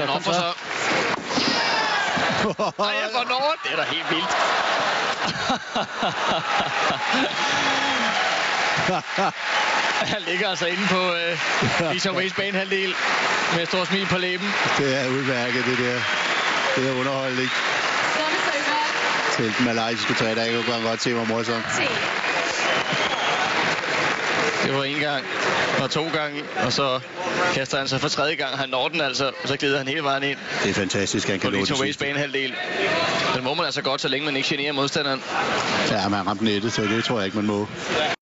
Han offer så. Ej, hvornår? Det er da helt vildt. Han ligger altså inde på øh, Lisa Ways banehalvdel med et stort smil på læben. Det er udmærket, det der. Det er underholdning. Til den malaysiske træner, jeg kunne godt se mig morsomt. Det var en gang og to gange, og så kaster han sig for tredje gang. Han når den altså, og så glider han hele vejen ind Det er fantastisk, han kan nå Ways sidste. banehalvdel. Den må man altså godt, så længe man ikke generer modstanderen. Ja, man har ramt nettet, så det tror jeg ikke, man må.